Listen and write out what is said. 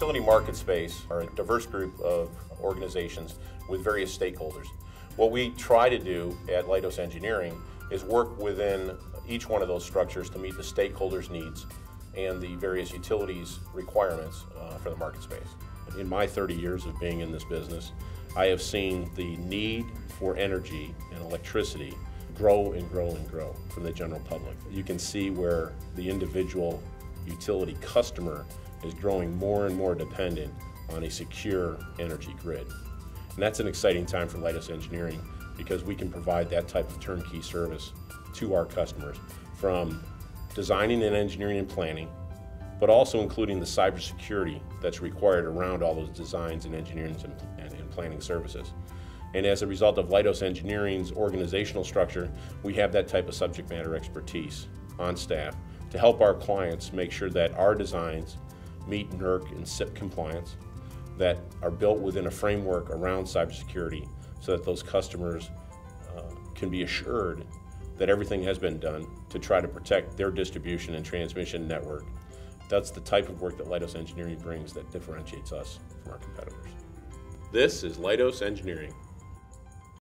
utility market space are a diverse group of organizations with various stakeholders. What we try to do at Leidos Engineering is work within each one of those structures to meet the stakeholders' needs and the various utilities requirements uh, for the market space. In my 30 years of being in this business, I have seen the need for energy and electricity grow and grow and grow from the general public. You can see where the individual utility customer is growing more and more dependent on a secure energy grid. And that's an exciting time for Leidos Engineering because we can provide that type of turnkey service to our customers from designing and engineering and planning, but also including the cybersecurity that's required around all those designs and engineering and, and, planning services. And as a result of Leidos Engineering's organizational structure, we have that type of subject matter expertise on staff to help our clients make sure that our designs meet NERC and CIP compliance, that are built within a framework around cybersecurity so that those customers uh, can be assured that everything has been done to try to protect their distribution and transmission network. That's the type of work that Leidos Engineering brings that differentiates us from our competitors. This is Leidos Engineering.